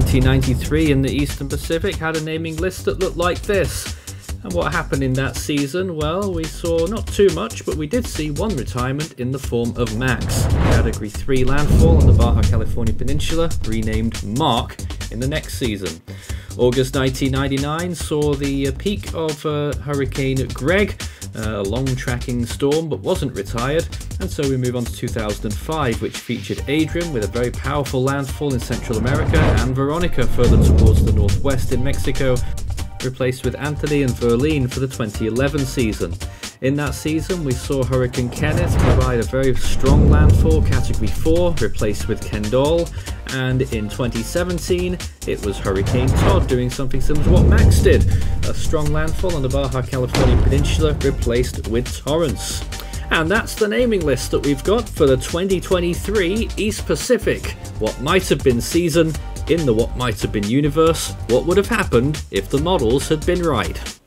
1993 in the Eastern Pacific had a naming list that looked like this. And what happened in that season? Well, we saw not too much, but we did see one retirement in the form of Max, Category 3 landfall on the Baja California Peninsula, renamed Mark in the next season. August 1999 saw the uh, peak of uh, Hurricane Greg, a long tracking storm but wasn't retired, and so we move on to 2005, which featured Adrian with a very powerful landfall in Central America and Veronica further towards the northwest in Mexico, replaced with Anthony and Verlene for the 2011 season. In that season, we saw Hurricane Kenneth provide a very strong landfall, Category 4, replaced with Kendall, and in 2017, it was Hurricane Todd doing something similar to what Max did, a strong landfall on the Baja California Peninsula, replaced with Torrance. And that's the naming list that we've got for the 2023 East Pacific. What might have been season in the What Might Have Been universe, what would have happened if the models had been right?